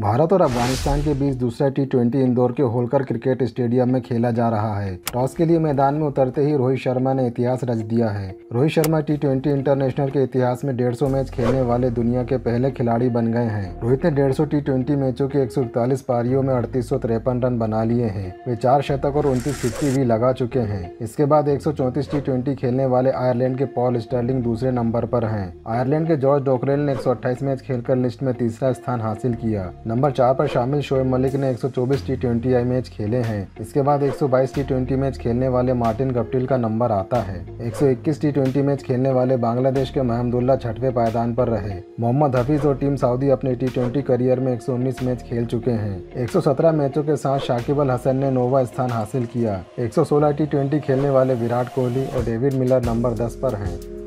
भारत और अफ़गानिस्तान के बीच दूसरा टी ट्वेंटी इंदौर के होलकर क्रिकेट स्टेडियम में खेला जा रहा है। टॉस के लिए मैदान में उतरते ही रोहित शर्मा ने इतिहास रच दिया है। Rohit Sharma T twenty international के इतिहास में 150 मैच खेलने वाले दुनिया के पहले खिलाड़ी बन गए हैं। रोहित ने 150 टी ट्वेंटी मैचों के एक सौ इकतालीस पारियों में अड़तीस रन बना लिए हैं। वे चार शतक और उनतीस फिफ्टी भी लगा चुके हैं। इसके बाद एक टी ट्वेंटी खेलने वाले आयरलैंड के पॉल स्टर्लिंग दूसरे नंबर पर हैं। आयरलैंड के जॉर्ज डोकरेल ने एक सौ अट्ठाईस मैच खेलकर लिस्ट में तीसरा स्थान हासिल किया। नंबर चार पर शामिल शोएब मलिक ने 124 टी ट्वेंटी मैच खेले हैं। इसके बाद 122 टी ट्वेंटी मैच खेलने वाले मार्टिन गप्टिल का नंबर आता है। 121 टी ट्वेंटी मैच खेलने वाले बांग्लादेश के महमदुल्ला छठवें पायदान पर रहे। मोहम्मद हफीज और टीम सऊदी अपने टी ट्वेंटी करियर में 119 मैच खेल चुके हैं। 117 मैचों के साथ शाकिब अल हसन ने नोवा स्थान हासिल किया। 116 टी ट्वेंटी खेलने वाले विराट कोहली और डेविड मिलर नंबर दस पर हैं।